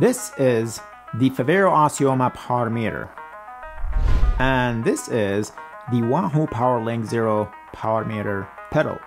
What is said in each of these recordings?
This is the Favero Assioma Power Meter. And this is the Wahoo POWRLINK Zero Power Meter pedal.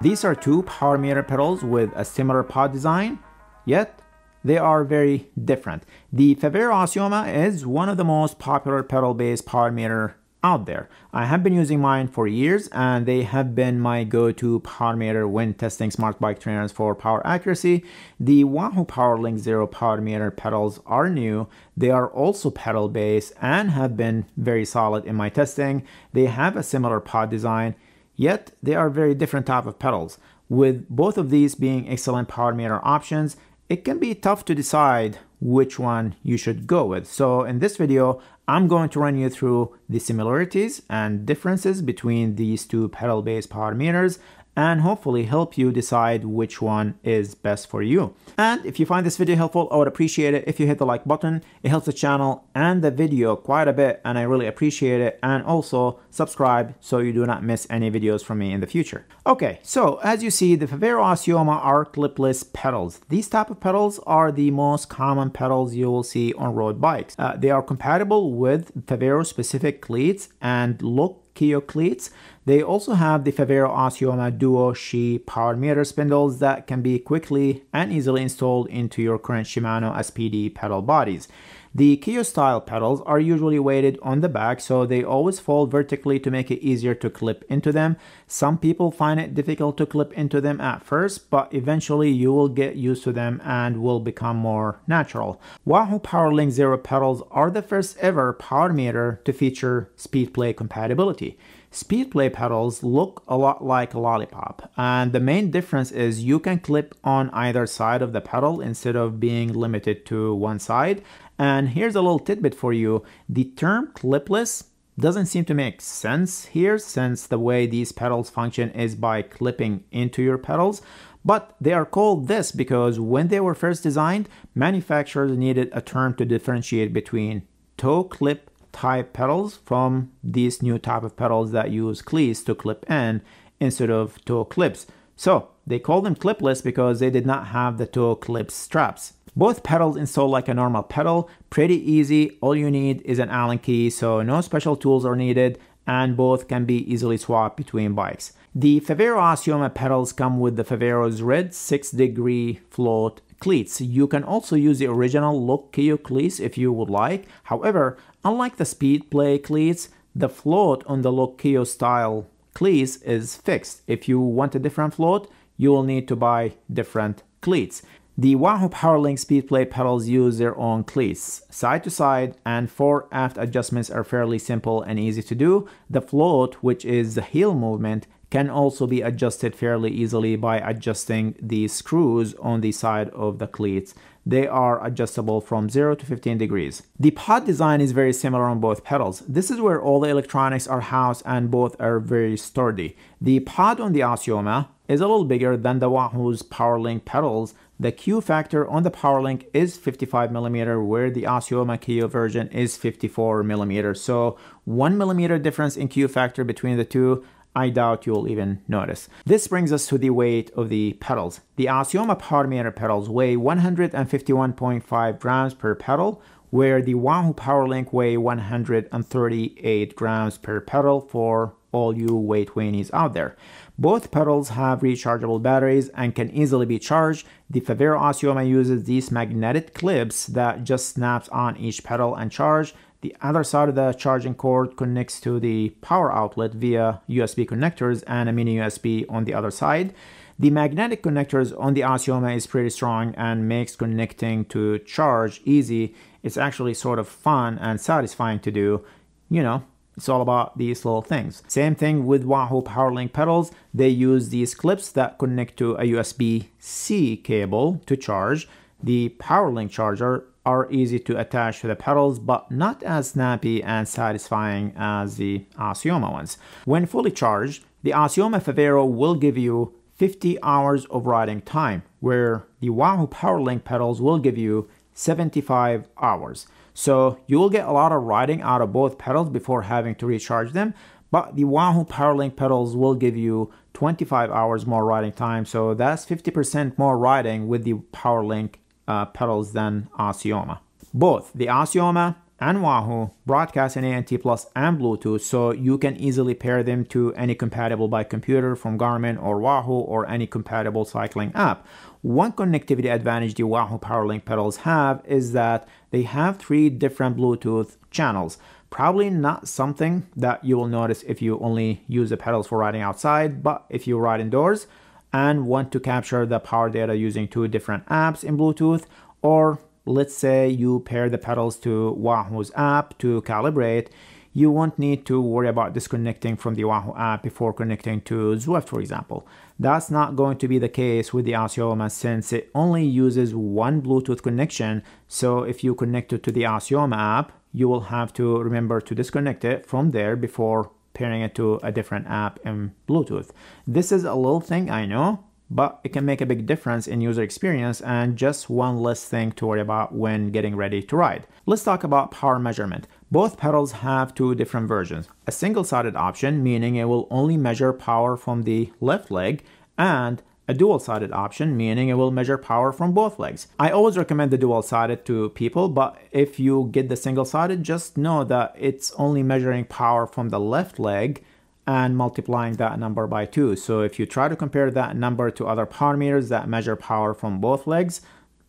These are two power meter pedals with a similar pod design, yet they are very different. The Favero Assioma is one of the most popular pedal-based power meter out there. I have been using mine for years and they have been my go-to power meter when testing smart bike trainers for power accuracy. The Wahoo POWRLINK Zero power meter pedals are new. They are also pedal based and have been very solid in my testing. They have a similar pod design Yet they are very different type of pedals. With both of these being excellent power meter options, it can be tough to decide which one you should go with. So in this video, I'm going to run you through the similarities and differences between these two pedal-based power meters and hopefully help you decide which one is best for you. And if you find this video helpful, I would appreciate it if you hit the like button. It helps the channel and the video quite a bit and I really appreciate it. And also subscribe so you do not miss any videos from me in the future. Okay, so as you see, the Favero Assioma are clipless pedals. These type of pedals are the most common pedals you will see on road bikes. Uh, they are compatible with Favero specific cleats and look Keo cleats. They also have the Favero Assioma Duo Shi power meter spindles that can be quickly and easily installed into your current Shimano SPD pedal bodies. The Keo style pedals are usually weighted on the back so they always fold vertically to make it easier to clip into them. Some people find it difficult to clip into them at first but eventually you will get used to them and will become more natural. Wahoo POWRLINK Zero pedals are the first ever power meter to feature SpeedPlay compatibility. Speedplay pedals look a lot like a lollipop and the main difference is you can clip on either side of the pedal instead of being limited to one side and here's a little tidbit for you. The term clipless doesn't seem to make sense here since the way these pedals function is by clipping into your pedals. But they are called this because when they were first designed, manufacturers needed a term to differentiate between toe clip type pedals from these new type of pedals that use cleats to clip in instead of toe clips. So they call them clipless because they did not have the toe clip straps. Both pedals install like a normal pedal, pretty easy, all you need is an Allen key so no special tools are needed and both can be easily swapped between bikes. The Favero Assioma pedals come with the Favero's red 6 degree float cleats. You can also use the original look Keo cleats if you would like. However, unlike the Speedplay cleats, the float on the look Keo style cleats is fixed. If you want a different float, you will need to buy different cleats. The Wahoo POWRLINK Speedplay pedals use their own cleats. Side to side and fore aft adjustments are fairly simple and easy to do. The float, which is the heel movement, can also be adjusted fairly easily by adjusting the screws on the side of the cleats. They are adjustable from 0 to 15 degrees. The pod design is very similar on both pedals. This is where all the electronics are housed and both are very sturdy. The pod on the Assioma is a little bigger than the Wahoo's POWRLINK pedals the Q factor on the POWRLINK is 55mm where the Assioma Keo version is 54mm. So 1mm difference in Q factor between the two, I doubt you'll even notice. This brings us to the weight of the pedals. The Assioma Power Meter pedals weigh 151.5 grams per pedal, where the Wahoo POWRLINK weigh 138 grams per pedal for all you weight weenies out there. Both pedals have rechargeable batteries and can easily be charged. The Favero Assioma uses these magnetic clips that just snaps on each pedal and charge. The other side of the charging cord connects to the power outlet via USB connectors and a mini USB on the other side. The magnetic connectors on the Assioma is pretty strong and makes connecting to charge easy. It's actually sort of fun and satisfying to do. You know, it's all about these little things. Same thing with Wahoo POWRLINK pedals. They use these clips that connect to a USB-C cable to charge. The POWRLINK charger are easy to attach to the pedals but not as snappy and satisfying as the Assioma ones. When fully charged, the Assioma Favero will give you 50 hours of riding time, where the Wahoo POWRLINK pedals will give you 75 hours. So you will get a lot of riding out of both pedals before having to recharge them, but the Wahoo POWRLINK pedals will give you 25 hours more riding time. So that's 50% more riding with the POWRLINK uh, pedals than Assioma. Both the Assioma and Wahoo broadcast in ANT Plus and Bluetooth, so you can easily pair them to any compatible bike computer from Garmin or Wahoo or any compatible cycling app. One connectivity advantage the Wahoo POWRLINK pedals have is that they have three different Bluetooth channels. Probably not something that you will notice if you only use the pedals for riding outside, but if you ride indoors and want to capture the power data using two different apps in Bluetooth or let's say you pair the pedals to Wahoo's app to calibrate, you won't need to worry about disconnecting from the Wahoo app before connecting to Zwift, for example. That's not going to be the case with the Assioma since it only uses one Bluetooth connection. So if you connect it to the Assioma app, you will have to remember to disconnect it from there before pairing it to a different app in Bluetooth. This is a little thing, I know, but it can make a big difference in user experience and just one less thing to worry about when getting ready to ride. Let's talk about power measurement. Both pedals have two different versions. A single-sided option, meaning it will only measure power from the left leg, and a dual-sided option, meaning it will measure power from both legs. I always recommend the dual-sided to people, but if you get the single-sided, just know that it's only measuring power from the left leg and multiplying that number by 2. So if you try to compare that number to other power meters that measure power from both legs,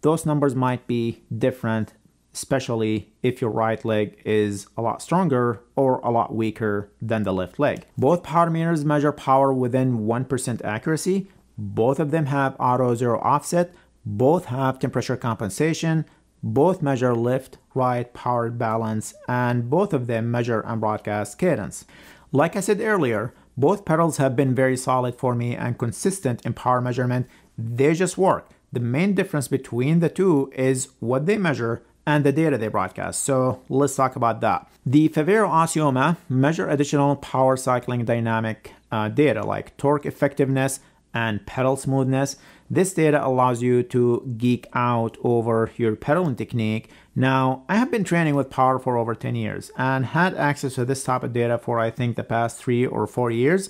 those numbers might be different, especially if your right leg is a lot stronger or a lot weaker than the left leg. Both power meters measure power within 1% accuracy. Both of them have auto zero offset. Both have temperature compensation. Both measure lift, right, power balance, and both of them measure and broadcast cadence. Like I said earlier, both pedals have been very solid for me and consistent in power measurement. They just work. The main difference between the two is what they measure and the data they broadcast. So let's talk about that. The Favero Assioma measure additional power cycling dynamic uh, data like torque effectiveness and pedal smoothness. This data allows you to geek out over your pedaling technique. Now, I have been training with Power for over 10 years and had access to this type of data for I think the past three or four years.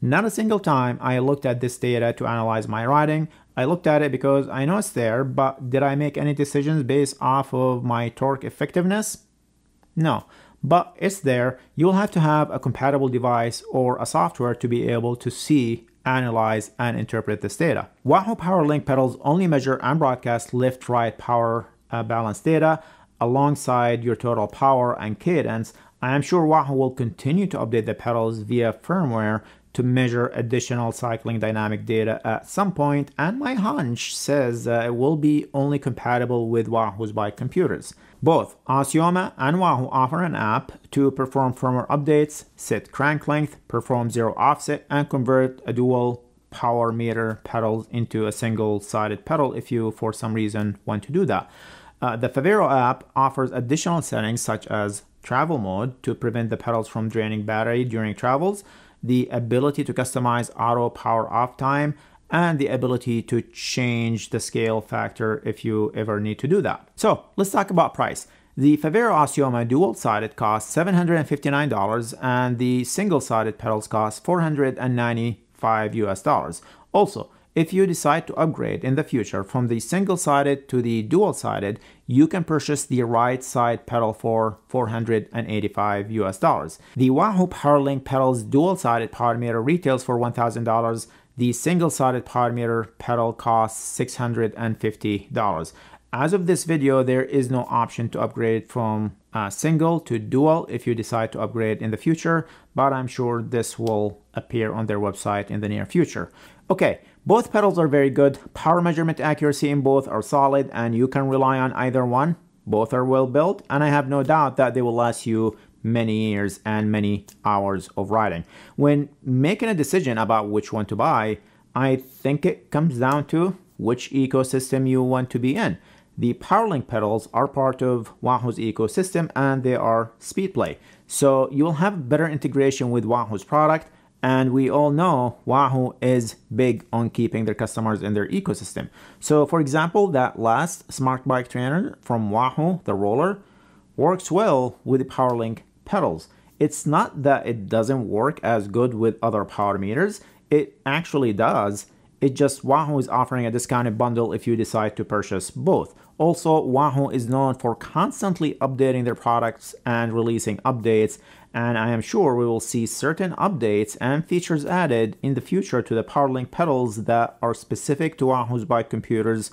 Not a single time I looked at this data to analyze my riding. I looked at it because I know it's there, but did I make any decisions based off of my torque effectiveness? No, but it's there. You'll have to have a compatible device or a software to be able to see analyze, and interpret this data. Wahoo POWRLINK pedals only measure and broadcast lift right power uh, balance data alongside your total power and cadence. I am sure Wahoo will continue to update the pedals via firmware to measure additional cycling dynamic data at some point, and my hunch says uh, it will be only compatible with Wahoo's bike computers. Both Assioma and Wahoo offer an app to perform firmware updates, set crank length, perform zero offset, and convert a dual power meter pedal into a single-sided pedal if you, for some reason, want to do that. Uh, the Favero app offers additional settings such as travel mode to prevent the pedals from draining battery during travels, the ability to customize auto power off time, and the ability to change the scale factor if you ever need to do that. So let's talk about price. The Favero Assioma dual-sided costs $759 and the single-sided pedals cost 495 US dollars. Also, if you decide to upgrade in the future from the single-sided to the dual-sided, you can purchase the right side pedal for 485 US dollars. The Wahoo POWRLINK pedals dual-sided power meter retails for $1,000. The single-sided power meter pedal costs $650. As of this video, there is no option to upgrade from uh, single to dual if you decide to upgrade in the future, but I'm sure this will appear on their website in the near future. Okay, both pedals are very good. Power measurement accuracy in both are solid and you can rely on either one. Both are well built and I have no doubt that they will last you many years and many hours of riding. When making a decision about which one to buy, I think it comes down to which ecosystem you want to be in. The POWRLINK pedals are part of Wahoo's ecosystem and they are SpeedPlay. So you'll have better integration with Wahoo's product and we all know Wahoo is big on keeping their customers in their ecosystem. So for example, that last smart bike trainer from Wahoo, the ROLLR, works well with the POWRLINK pedals. It's not that it doesn't work as good with other power meters, it actually does. It just Wahoo is offering a discounted bundle if you decide to purchase both. Also, Wahoo is known for constantly updating their products and releasing updates, and I am sure we will see certain updates and features added in the future to the POWRLINK pedals that are specific to Wahoo's bike computers,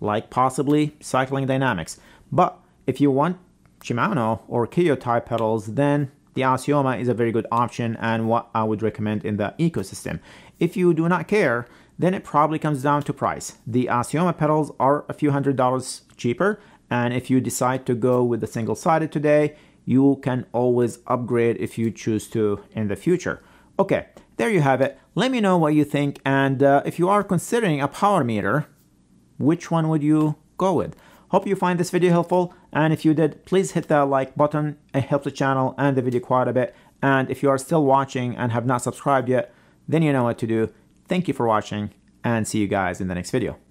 like possibly cycling dynamics. But if you want Shimano or Keo type pedals, then the Assioma is a very good option and what I would recommend in the ecosystem. If you do not care, then it probably comes down to price. The Assioma pedals are a few hundred dollars cheaper, and if you decide to go with the single sided today, you can always upgrade if you choose to in the future. Okay, there you have it. Let me know what you think, and uh, if you are considering a power meter, which one would you go with? Hope you find this video helpful, and if you did, please hit that like button. It helps the channel and the video quite a bit. And if you are still watching and have not subscribed yet, then you know what to do. Thank you for watching and see you guys in the next video.